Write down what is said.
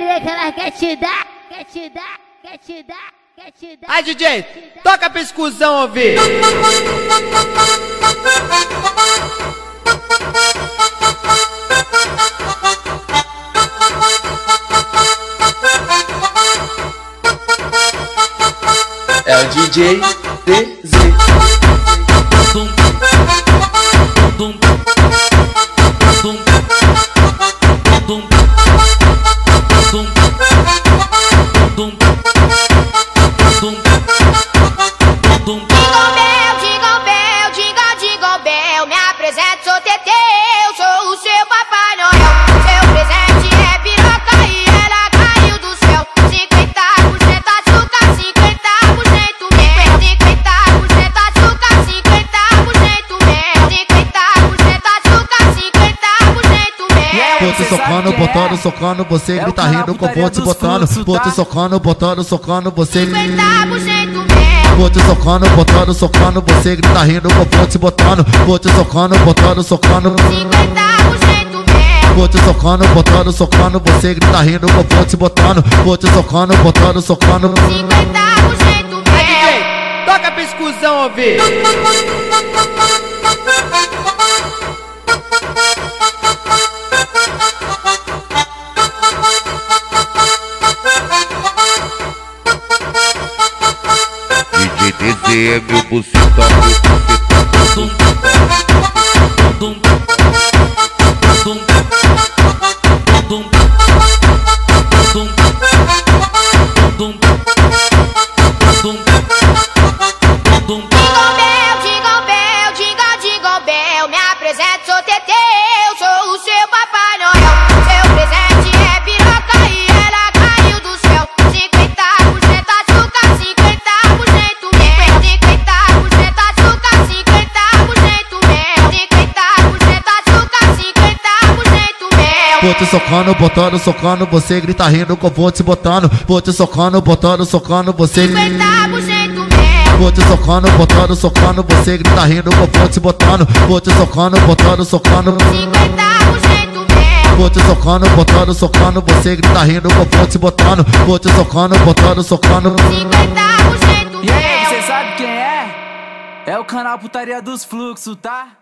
putaria que ela quer te dar, quer te dar, quer te dar, quer te dar. Aí, DJ, toca pra exclusão ouvir. É o DJ DZ. Dum, dum, dum, dum, dum, bell, jingle, jingle bell. Me apresento, sou Teteu, sou o seu Papai te socando, botando, socando, você É grita rindo, eu vou te botando. Vou te tá? socando, botando, socando, você. 50% mel. Vou te socando, botando, socando, você grita rindo, eu vou te botando. Vou te socando, botando, socando. 50% mel. Vou te socando, botando, socando, você grita rindo, eu vou te botando. Vou te socando, botando, socando. 50% mel. DJ, toca pra exclusão ouvir. DZ é meu buceta, meu buceta. Dum, dum, dum, dum. Jingle bell, jingle jingle, bell. Me apresento, sou Teteu, Vou te socando, botando, socando, você grita rindo, que eu vou te botando. Vou te socando, botando, socando, você. 50% mel. Vou te socando, botando, socando, você grita rindo, que eu vou te botando. Vou te socando, botando, socando. 50% mel. Vou te socando, botando, socando, você grita rindo, que eu vou te botando. Vou te socando, botando, socando. 50% E aí, mel. cê sabe quem é? É o canal Putaria dos Fluxos, tá?